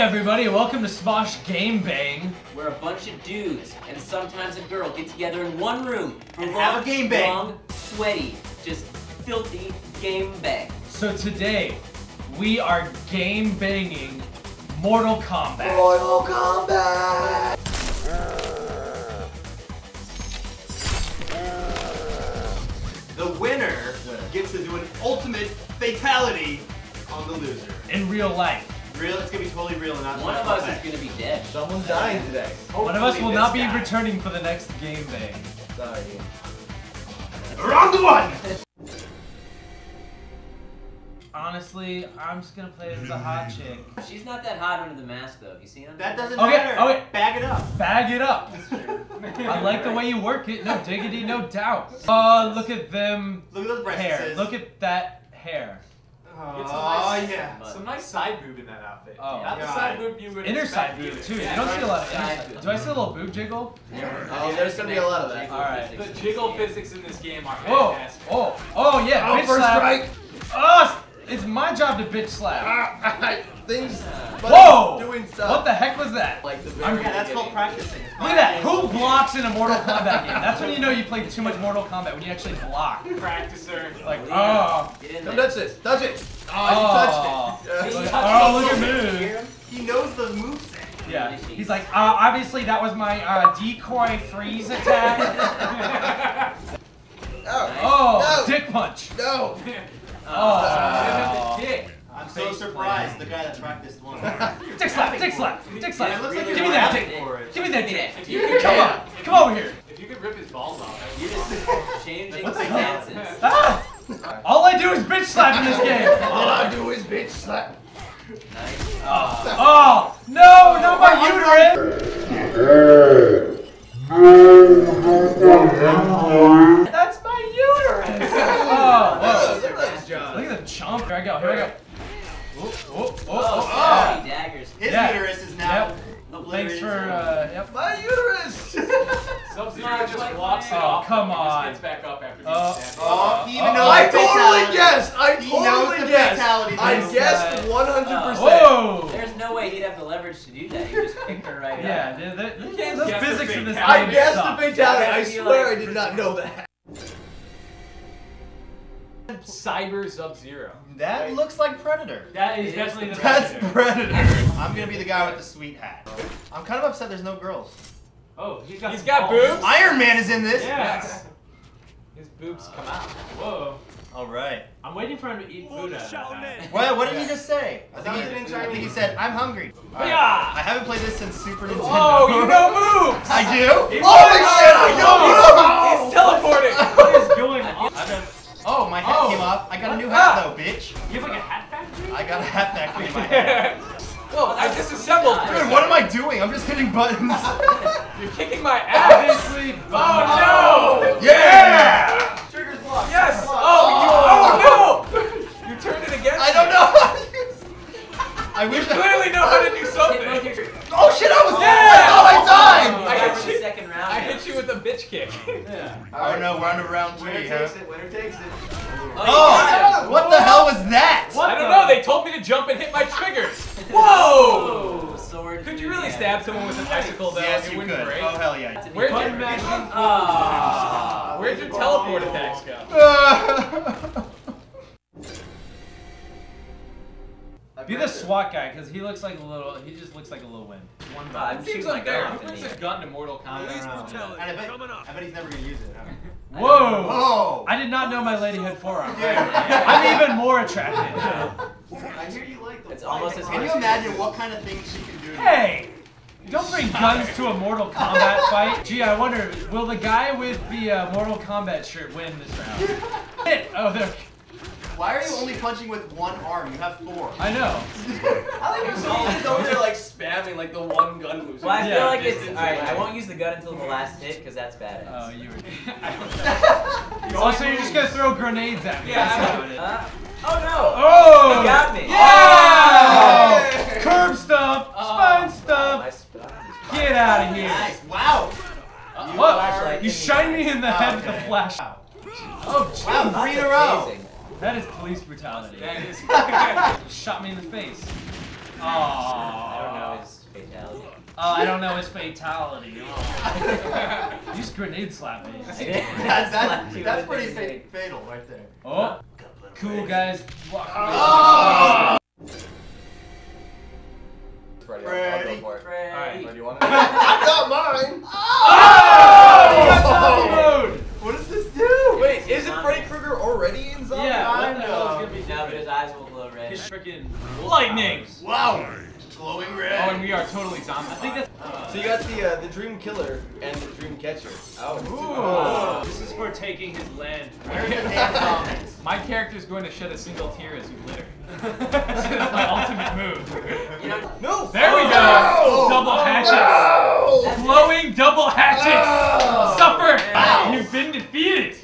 everybody, welcome to Smosh Game Bang. where a bunch of dudes and sometimes a girl get together in one room for And long, have a game bang. long, sweaty, just filthy game bang. So today, we are game banging Mortal Kombat. Mortal Kombat! The winner gets to do an ultimate fatality on the loser. In real life. Real, it's gonna be totally real and not One of us is gonna be dead. Someone's dying today. One of us will not be guy. returning for the next game bang. Sorry. Round one! Honestly, I'm just gonna play as a hot chick. She's not that hot under the mask though. You seen her? That doesn't Okay, matter. okay. Bag it up. Bag it up. I like the way you work it. No diggity, no doubt. Uh, look at them Look at those breasts. hair. Look at that hair. Oh, It's a nice- yeah. Some nice side boob in that outfit. Oh, Not the God. side boob you would Inner side boob either. too. You Yeah, don't see a lot of Side inner side. boob. Do I see a little boob jiggle? Yeah. Oh, there's gonna be a lot of that. Alright. The jiggle physics in this game are Whoa! fantastic. Oh! Oh yeah! Oh, bitch first slap. strike. Oh, it's my job to bitch slap. Ah, Things. But Whoa! Doing stuff. What the heck was that? Like the I'm- very Yeah, that's called practicing. Look at that! Who blocks in a Mortal Kombat game? That's when you know you played too much Mortal Kombat. When you actually block. Practicer. Like, Leon, oh. Get in Come there. touch this. Touch it. Oh, Oh. you touched it. See, Yeah. Oh, look at you me. He knows the moveset. Yeah. He's like, uh, obviously that was my uh, decoy freeze attack. Oh. Oh, No. dick punch. No. Oh. Dick. I'm so surprised the guy that practiced one. Dick slap, dick slap, dick slap. Yeah, it looks like Give me that dick. Give me that Give me dick. that. If Come on, come over here. if you could rip his balls off, that would You're just changing What's that? stances. Ah! All I do is bitch slap in this game. All I do is bitch slap. Nice. Oh no, not my uterus. That's my uterus. Oh, whoa. Look at this job. Look at the chomp. Here I go. Here I go. Oh, oh, oh, Oh, oh. daggers. His Yeah. uterus is now Yep. obliterated. Thanks for uh, yep. My uterus. Sub Zero just quite walks it Oh, off. come on. Just gets back up after uh, being Oh. stabbed. Uh, oh, he even Uh-oh. knows I totally fatality. guessed. I He totally guessed. I guessed 100%. Whoa. There's no way he'd have the leverage to do that. He just picked her right Yeah, up. dude, the, the, can't the guess the physics in this game. I guessed the fatality. I swear like- I did not know that. Cyber Sub Zero. That looks like Predator. That It is is definitely the That's Predator. Predator. I'm gonna be the guy with the sweet hat. I'm kind of upset there's no girls. Oh, he's got He's some got boobs. Iron Man is in this. Yes. His boobs come out. Whoa. All right. I'm waiting for him to eat food out of that. Well, what did he just say? I think he, I think he, said, "I'm hungry." All right. Yeah. I haven't played this since Super oh, Nintendo. Oh, you know moves! I do. He Holy knows shit! I moves. know hat factory in my head. Whoa, I disassembled Dude, what am I doing? I'm just hitting buttons. You're kicking my ass! Obviously. Oh no! yeah! Triggers blocked. Yes! Oh, blocked. Oh, you, oh no! You turned it against I don't know how to use I You I... clearly know how to do something. Oh shit, I was... Yeah! I thought I died! You I got hit for the you- second round. I hit you with a bitch kick. Yeah. Oh no, we're on to round three, huh? it. Winner takes it. Oh, Oh! What the hell was that? What I don't the- know, they told me to jump and hit my triggers. Whoa! Oh, sword. Could you really stab ass. someone with an icicle though? Yes, it you wouldn't could. break. Oh hell yeah. Where'd Button your, mashing. Ah. where'd your teleport attacks go? Be the SWAT guy, because he looks like a little. He just looks like a little wind. One Uh, button. I'm Seems shooting my unfair. gun Who brings the a air. gun to Mortal Kombat? And I bet, I bet he's never gonna use it. Huh? Whoa! Oh! I did not know my lady had forearms. Dude. I'm even more attracted. I hear you like the It's almost as Can you as- imagine what kind of things she can do? Hey! Don't bring guns to a Mortal Kombat fight. Gee, I wonder, will the guy with the uh, Mortal Kombat shirt win this round? Hit! Oh, there. You? Why are you only punching with one arm? You have four. I know. I like how he's over there like spamming like the one gun moves. Well, I Yeah. feel like it's alright. I won't use the gun until the last hit because that's badass. Oh, you were. Oh, so you're just gonna throw grenades at me? Yeah, That's I how it is. Uh, oh no! Oh! You got me. Yeah! Yeah! Curb stomp! Spine stomp! My spine. Get out of here! Nice. Wow. You What? flashlight You hit me shine me in the Oh, head with okay. the flash. Oh, jeez. Wow, That's three in a row. amazing. That is police brutality. That is. Shot me in the face. Oh. I don't know his fatality. Oh, I don't know his fatality. You just grenade slap me. That's, Slap that's, that's pretty fa- fatal right there. Oh, cool guys. walk Oh! Red. His freaking lightning. Wow! Glowing red. Oh, and we are totally zombie. I think that's. So you got the uh, the Dream Killer and the Dream Catcher. Oh, this is for taking his land. My character's going to shed a single tear as you litter. That's my ultimate move. You know, No! There we go! Oh, double oh, hatchet! no! Glowing double hatchet! Oh. Suffer! Ow. You've been defeated!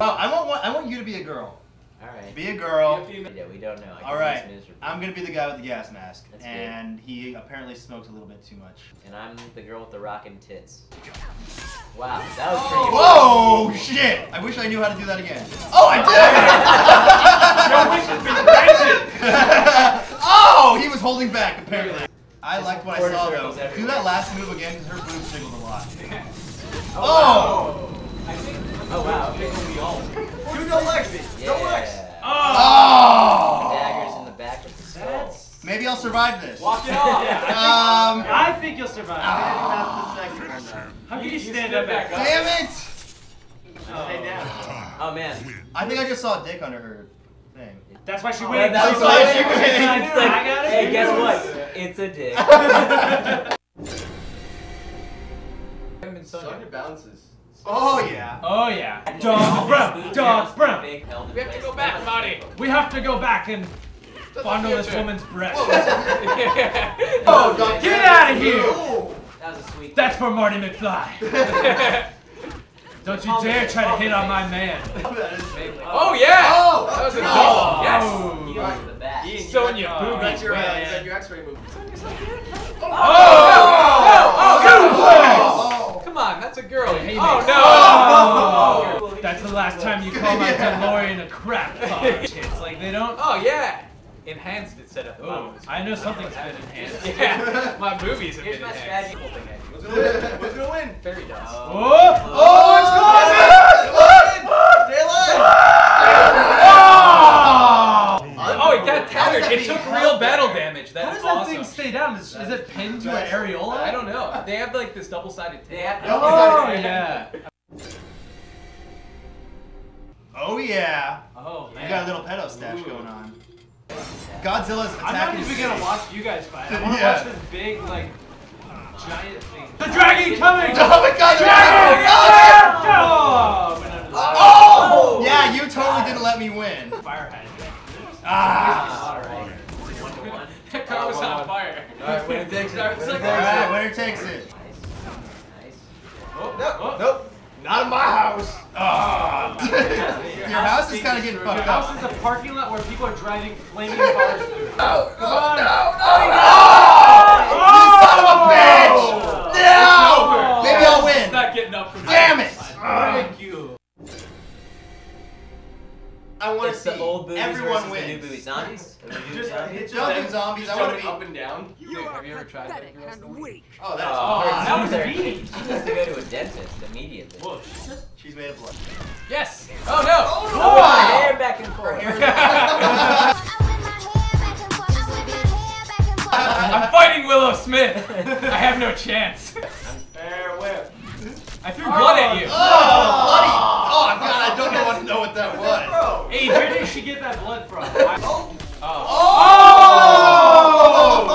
Oh, I want one, I want you to be a girl. Alright. Be a girl. Yeah, we don't know. I All guess right, it's miserable. I'm gonna be the guy with the gas mask, That's good. and he apparently smokes a little bit too much. And I'm the girl with the rockin' tits. Wow, that was pretty Whoa, shit! I wish I knew how to do that again. Oh, I did! oh, he was holding back apparently. I liked what I saw though. circles Do that last move again because her boobs jiggled a lot. Oh! Oh! Oh wow. You know Lexi! Yeah. Go Lex! Oh! Daggers in the back of the skull. That's. Maybe I'll survive this. Walk it off! Um, I think you'll survive. Ah. How can you You stand stood up back back up? damn it! Stay down. Oh man. I think I just saw a dick under her thing. That's why she Well, wins. that's That's why she She's wins. like, It's like, I got it. hey, guess what? It's a dick. Sonya bounces. Oh yeah. Oh yeah. Dog brown. Dog brown. We We have to go back, Marty. We have to go back and fondle this woman's breast. Oh, God. Get out of here! That was a sweet. That's for Marty McFly. Don't you dare try to hit on my man. Oh yeah! Oh! That was a No. double. Yes! Oh. He was the best. You Sonya got- boobies, you got your, uh, man. you got your X-ray move. Oh! Come on, that's a girl. Hey, Oh mate. no! Oh, that's the last time you call my DeLorean a crap car. It's like they don't. Oh yeah! Enhanced it set up. Oh, I know something's been enhanced. Yeah, my movies have Here's been my enhanced. strategy. Eh? Who's gonna win? Who's gonna win? Fairy dust. Oh! Oh, oh it's going! Oh! oh, it got tattered. It took real battle damage. That's How That's does that awesome. thing stay down? Is, is it pinned to an areola? I don't know. They have like this double-sided They tape. have to. Oh yeah. Oh yeah. Oh You got a little pedo stash going on. Godzilla's attacking. I'm not attacking. even gonna watch you guys fight. I want to Yeah. watch this big like giant thing. The dragon coming! Oh my god, Dragon! dragon! Jumping just zombies, I wanna jumping be- up and down. Dude, have you ever tried that? girl? Oh, that's Oh, that was Zombies are- mean. She needs to go to a dentist immediately. Whoa, she's just. She's made of blood. Yes! Oh no! Oh, Wow. hair back and forth. I'm fighting Willow Smith! I have no chance. Fair whip. I threw blood at you. Oh, bloody! Oh god, I don't know what know what that was. Bro. Hey, where did she get that blood from? Oh, Oh.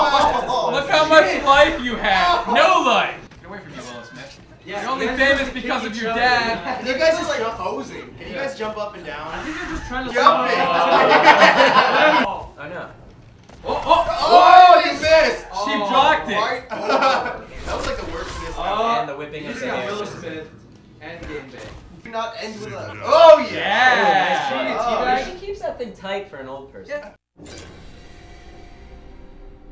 Oh! Look how much life you have. No life. Get away from me, Willow Smith. Yeah, You're only you famous because of your dad. Can you guys just like jump? posing. Can you guys jump up and down? I down? think they're just trying to. Jumping. Oh. Oh no. Oh, oh, Oh, oh you missed! She blocked it. That was like the worst miss. Oh. and the whipping You of just the got. Willow Smith and Game Bay. Do not end with a. Oh yeah! Yeah. Oh, oh, she needs Oh, teabag. She keeps that thing tight for an old person.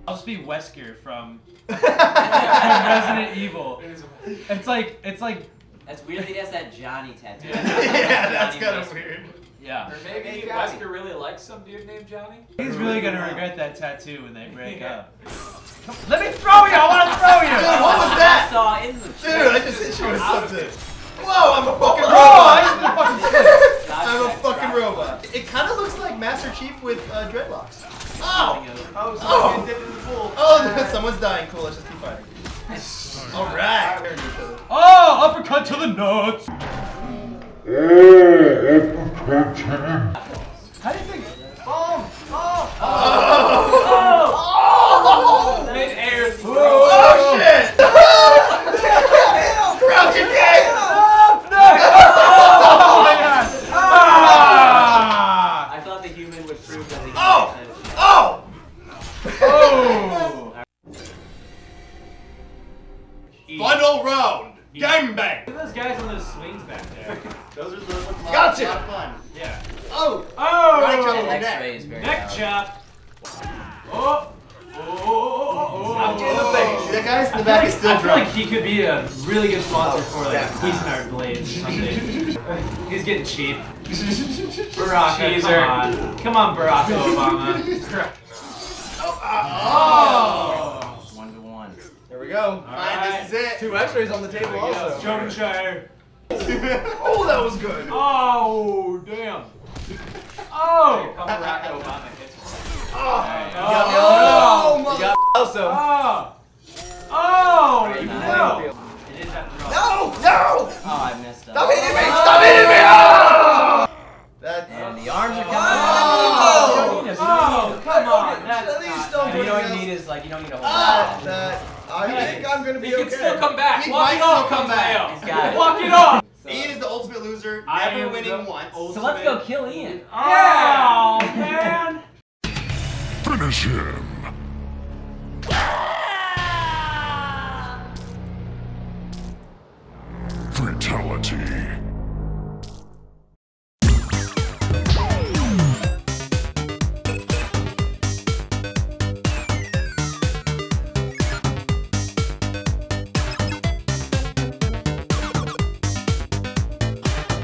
I'll just be Wesker from Resident Evil. It's like it's like That's weird that he has that Johnny tattoo. yeah, that's kind of weird. Yeah. Or maybe Wesker really likes some dude named Johnny. He's really gonna regret that tattoo when they break up. Let me throw you! I wanna throw you! Dude, what was I that? saw in the Dude, I just hit you with something. Whoa, I'm a fucking robot. I just a fucking I'm a fucking robot. It kind of looks like Master Chief with uh, dreadlocks. Oh! Oh, so Oh. You dipped in the pool. Oh, someone's dying. Cool, let's just keep fighting. Alright. Oh, ah, uppercut to the nuts! How round! Gangbang! Look at those guys on those swings back there. Those are those look Gotcha. lot of fun. Yeah. Oh! Oh! Right each other The in the neck. X-ray is very Neck loud. chop. Oh! Oh! Oh! Oh! oh, oh, oh. Knocked you in the face. That guy's in the I back feel is like- still I feel drunk. like he could be a really good sponsor for like Yeah. Cuisinart blades or something. He's getting cheap. Barack, Cheeser. come on. Come on, Barack Obama. Oh! One to one. There we go. Fine, right. this is it. Two X-rays on the table also. Jonesshire. oh, that was good. Oh, damn. Oh! Come Barack Obama hits me. Oh, Oh! oh, You got also. Ah. Oh! Oh! Very You nice. fell. It is after all. No! No! Oh, I messed up. Stop hitting me! Stop hitting me! Oh! That's. And the arms are coming. Oh! Oh, come on. That's At least not don't And you know what you else. need is like you don't need a whole Ah, lot. that. I think I'm gonna be He can okay. Still come back. Walk might it off, come comes back. Mayo. He's got it. Walk it off. Ian is the ultimate loser, I never winning the once. So let's go kill Ian. Oh, man. Finish him. Fatality.